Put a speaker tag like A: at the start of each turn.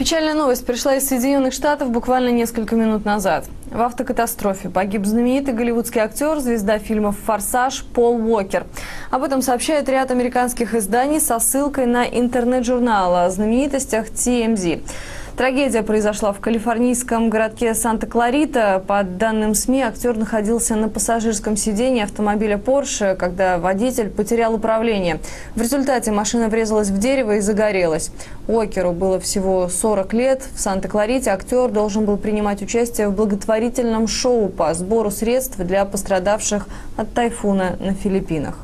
A: Печальная новость пришла из Соединенных Штатов буквально несколько минут назад. В автокатастрофе погиб знаменитый голливудский актер, звезда фильмов «Форсаж» Пол Уокер. Об этом сообщает ряд американских изданий со ссылкой на интернет-журнал о знаменитостях TMZ. Трагедия произошла в калифорнийском городке Санта-Кларита. По данным СМИ, актер находился на пассажирском сидении автомобиля Porsche, когда водитель потерял управление. В результате машина врезалась в дерево и загорелась. Уокеру было всего 40 лет. В Санта-Кларите актер должен был принимать участие в благотворительном шоу по сбору средств для пострадавших от тайфуна на Филиппинах.